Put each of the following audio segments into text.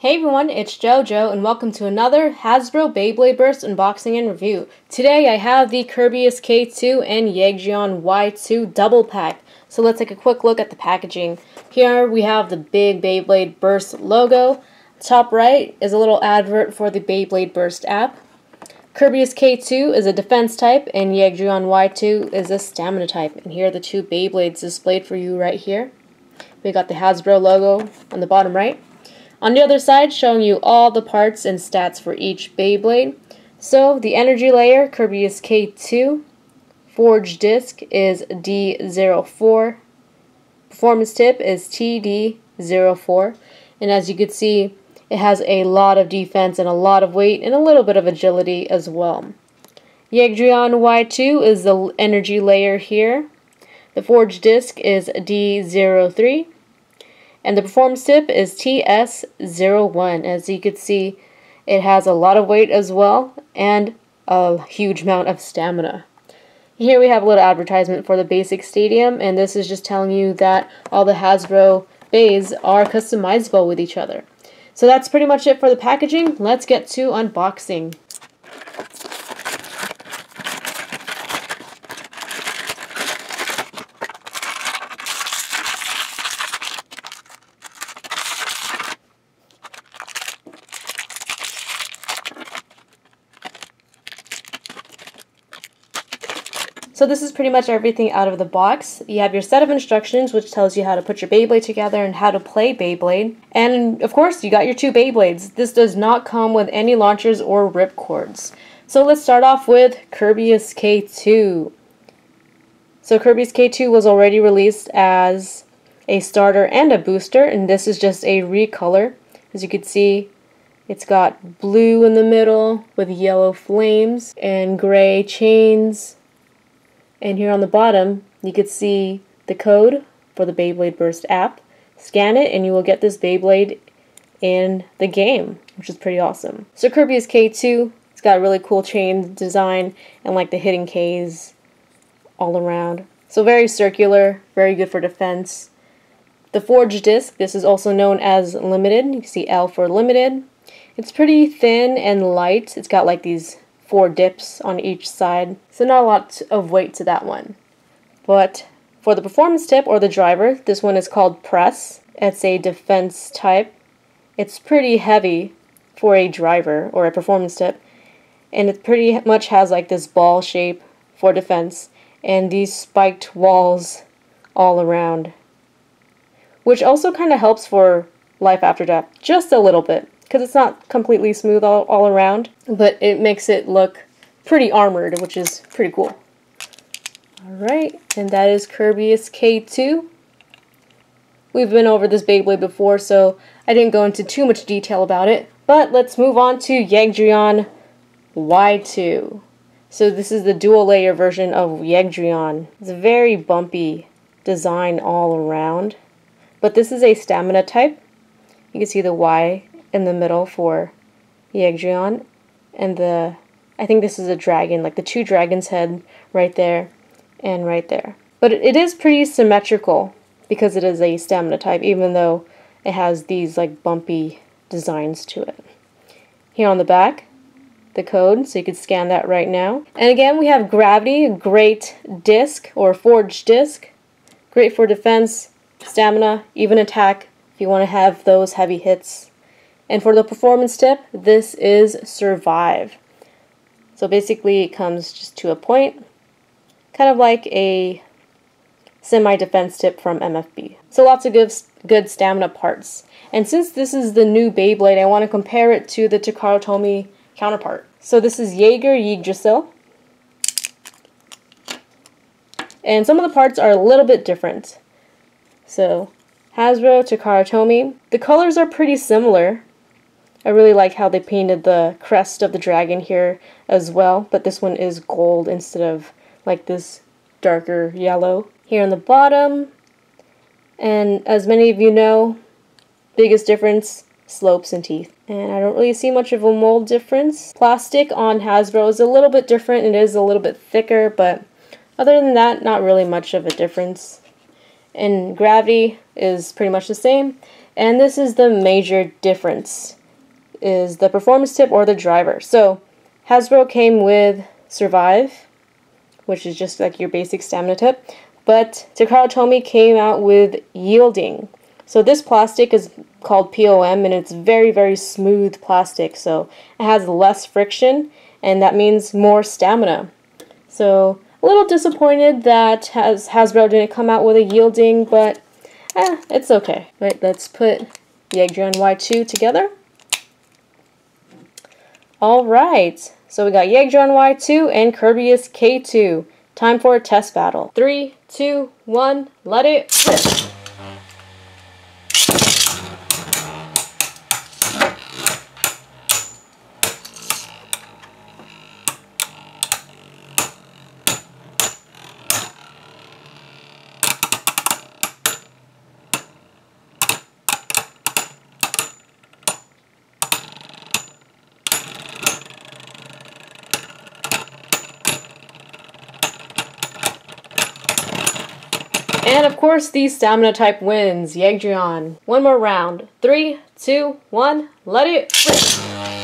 Hey everyone, it's JoJo and welcome to another Hasbro Beyblade Burst unboxing and review. Today I have the Kerbeus K2 and Yegdrion Y2 double pack. So let's take a quick look at the packaging. Here we have the big Beyblade Burst logo. Top right is a little advert for the Beyblade Burst app. Kerbeus K2 is a defense type and Yegdrion Y2 is a stamina type. And here are the two Beyblades displayed for you right here. We got the Hasbro logo on the bottom right. On the other side, showing you all the parts and stats for each Beyblade. So, the energy layer, Kerbeus K2. Forge disc is D04. Performance tip is TD04. And as you can see, it has a lot of defense and a lot of weight and a little bit of agility as well. Yegdrion Y2 is the energy layer here. The forge disc is D03 and the performance tip is TS01. As you can see, it has a lot of weight as well and a huge amount of stamina. Here we have a little advertisement for the basic stadium, and this is just telling you that all the Hasbro bays are customizable with each other. So that's pretty much it for the packaging. Let's get to unboxing. So this is pretty much everything out of the box. You have your set of instructions, which tells you how to put your Beyblade together and how to play Beyblade. And of course, you got your two Beyblades. This does not come with any launchers or rip cords. So let's start off with Kerbeus K2. So Kerbeus K2 was already released as a starter and a booster, and this is just a recolor. As you can see, it's got blue in the middle with yellow flames and gray chains and here on the bottom, you can see the code for the Beyblade Burst app. Scan it and you will get this Beyblade in the game, which is pretty awesome. So Kerbeus K2. It's got a really cool chain design and like the hidden Ks all around. So very circular, very good for defense. The Forge disc, this is also known as limited. You can see L for limited. It's pretty thin and light. It's got like these four dips on each side, so not a lot of weight to that one. But for the performance tip or the driver, this one is called press. It's a defense type. It's pretty heavy for a driver or a performance tip, and it pretty much has like this ball shape for defense and these spiked walls all around, which also kind of helps for life after death, just a little bit because it's not completely smooth all, all around, but it makes it look pretty armored, which is pretty cool. Alright, and that is Kerbeus K2. We've been over this Beyblade before, so I didn't go into too much detail about it. But let's move on to Yegdrion Y2. So this is the dual layer version of Yegdrion. It's a very bumpy design all around. But this is a stamina type. You can see the Y in the middle for Yegdrion, and the I think this is a dragon, like the two dragons' head right there and right there. But it is pretty symmetrical because it is a stamina type, even though it has these like bumpy designs to it. Here on the back, the code, so you can scan that right now. And again, we have Gravity, Great Disc or Forged Disc. Great for defense, stamina, even attack if you want to have those heavy hits and for the performance tip, this is survive. So basically it comes just to a point, kind of like a semi-defense tip from MFB. So lots of good, good stamina parts. And since this is the new Beyblade, I want to compare it to the Takara Tomy counterpart. So this is Jaeger Yggdrasil. And some of the parts are a little bit different. So Hasbro, Takara Tomy. The colors are pretty similar, I really like how they painted the crest of the dragon here as well, but this one is gold instead of like this darker yellow. Here on the bottom, and as many of you know, biggest difference, slopes and teeth. And I don't really see much of a mold difference. Plastic on Hasbro is a little bit different. It is a little bit thicker, but other than that, not really much of a difference. And gravity is pretty much the same. And this is the major difference, is the performance tip or the driver. So Hasbro came with Survive, which is just like your basic stamina tip. But Takara Tomy came out with Yielding. So this plastic is called POM and it's very, very smooth plastic. So it has less friction and that means more stamina. So a little disappointed that Has Hasbro didn't come out with a Yielding, but eh, it's okay. Right, let's put the Yegdrion Y2 together. Alright, so we got Yegdrion Y2 and Kerbeus K2. Time for a test battle. Three, two, one, let it rip. And of course, the stamina type wins. Yegdrion. One more round. Three, two, one, let it rip.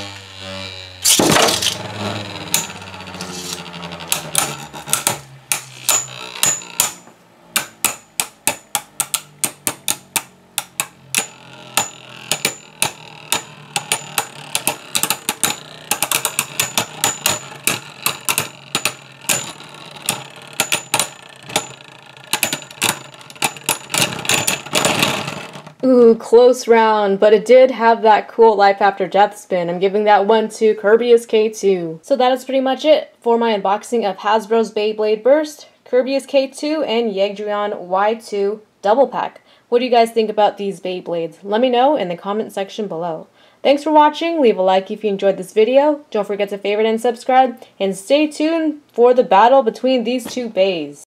Ooh, close round, but it did have that cool life after death spin. I'm giving that one to Kerbeus K2. So that is pretty much it for my unboxing of Hasbro's Beyblade Burst, Kerbeus K2, and Yegdrion Y2 double pack. What do you guys think about these Beyblades? Let me know in the comment section below. Thanks for watching, leave a like if you enjoyed this video, don't forget to favorite and subscribe, and stay tuned for the battle between these two bays.